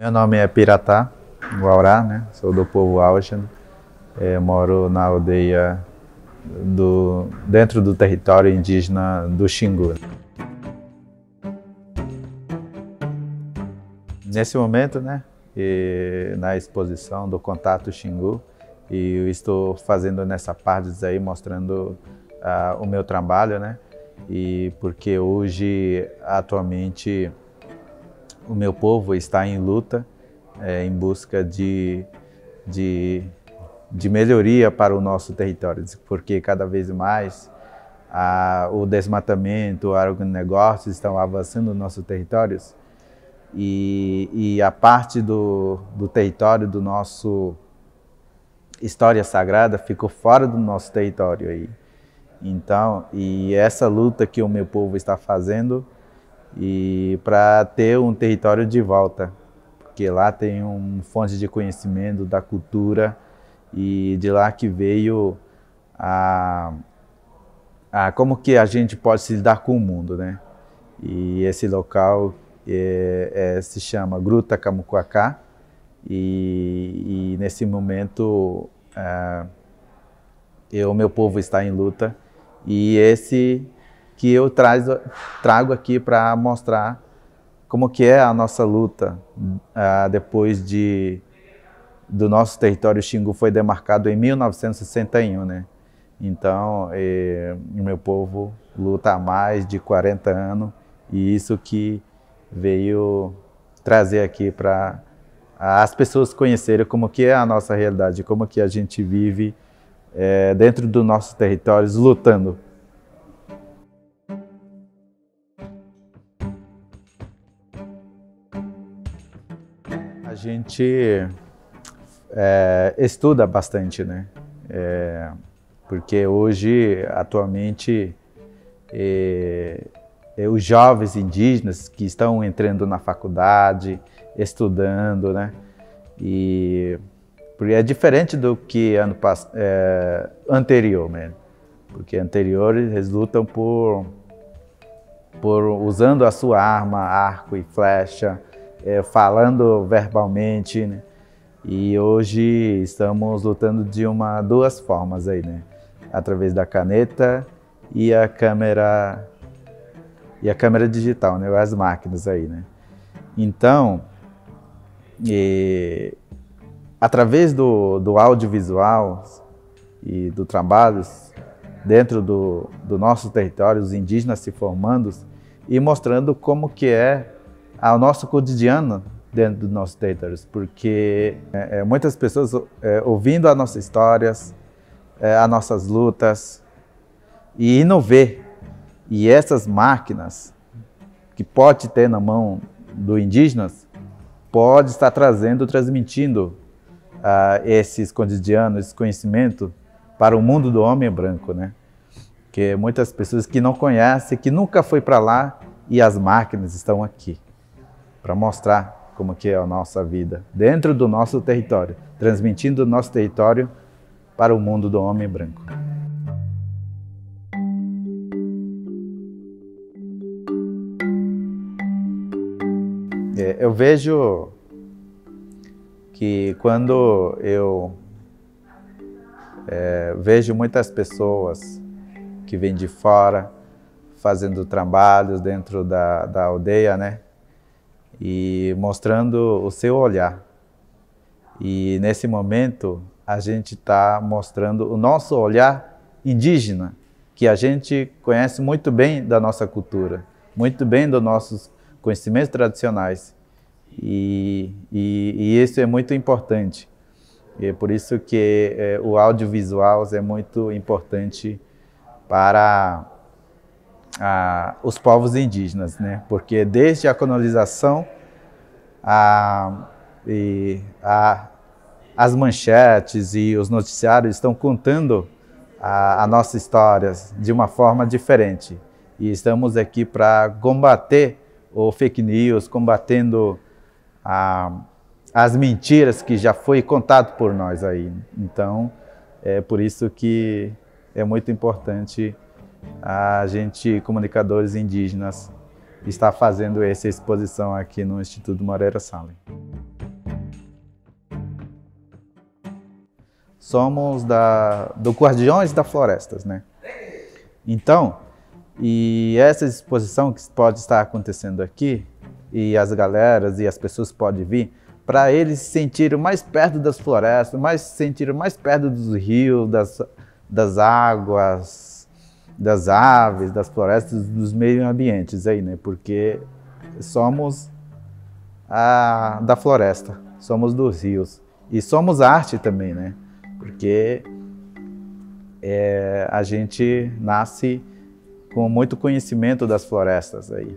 Meu nome é Piratá Guaurá, né? Sou do povo Auxan. É, moro na aldeia do, dentro do território indígena do Xingu. Nesse momento, né, na exposição do Contato Xingu, e eu estou fazendo nessa parte aí, mostrando uh, o meu trabalho, né, e porque hoje, atualmente, o meu povo está em luta, é, em busca de, de, de melhoria para o nosso território, porque cada vez mais a, o desmatamento, o agronegócio estão avançando nos nossos territórios e, e a parte do, do território do nosso história sagrada ficou fora do nosso território aí. Então, e essa luta que o meu povo está fazendo e para ter um território de volta, porque lá tem um fonte de conhecimento da cultura e de lá que veio a, a como que a gente pode se lidar com o mundo, né? E esse local é, é, se chama Gruta Camucuacá e, e nesse momento é, eu, meu povo está em luta e esse que eu trago aqui para mostrar como que é a nossa luta uh, depois de do nosso território Xingu foi demarcado em 1961, né? Então, eh, o meu povo luta há mais de 40 anos e isso que veio trazer aqui para as pessoas conhecerem como que é a nossa realidade, como que a gente vive é, dentro do nosso território, lutando. Gente é, estuda bastante, né? É, porque hoje, atualmente, é, é, os jovens indígenas que estão entrando na faculdade, estudando, né? E porque é diferente do que ano é, anterior, né? Porque anteriores eles lutam por por usando a sua arma, arco e flecha, é, falando verbalmente, né? E hoje estamos lutando de uma duas formas aí, né? Através da caneta e a câmera e a câmera digital, né? As máquinas aí, né? Então, e, através do, do audiovisual e do trabalho dentro do, do nosso território, os indígenas se formando e mostrando como que é o nosso cotidiano dentro dos nossos territórios, porque é, é, muitas pessoas é, ouvindo as nossas histórias, é, as nossas lutas e não ver e essas máquinas que pode ter na mão do indígenas pode estar trazendo, transmitindo uh, esses cotidianos, esse conhecimento para o mundo do homem branco, né? Que muitas pessoas que não conhecem, que nunca foi para lá e as máquinas estão aqui para mostrar como que é a nossa vida dentro do nosso território, transmitindo o nosso território para o mundo do homem branco. É, eu vejo que quando eu é, vejo muitas pessoas que vêm de fora fazendo trabalhos dentro da, da aldeia, né? E mostrando o seu olhar. E nesse momento a gente está mostrando o nosso olhar indígena, que a gente conhece muito bem da nossa cultura, muito bem dos nossos conhecimentos tradicionais. E, e, e isso é muito importante. E é por isso que é, o audiovisual é muito importante para a, os povos indígenas, né? Porque desde a colonização a, e a, as manchetes e os noticiários estão contando a, a nossa história de uma forma diferente. E estamos aqui para combater o fake news, combatendo a, as mentiras que já foi contado por nós aí. Então, é por isso que é muito importante a gente, comunicadores indígenas, estar fazendo essa exposição aqui no Instituto Moreira Salles. Somos da, do Guardiões da Florestas, né? Então, e essa exposição que pode estar acontecendo aqui, e as galeras e as pessoas podem vir, para eles se sentirem mais perto das florestas, mais se sentirem mais perto dos rios, das, das águas, das aves, das florestas, dos meios ambientes aí, né? Porque somos a, da floresta, somos dos rios e somos arte também, né? Porque é, a gente nasce com muito conhecimento das florestas aí.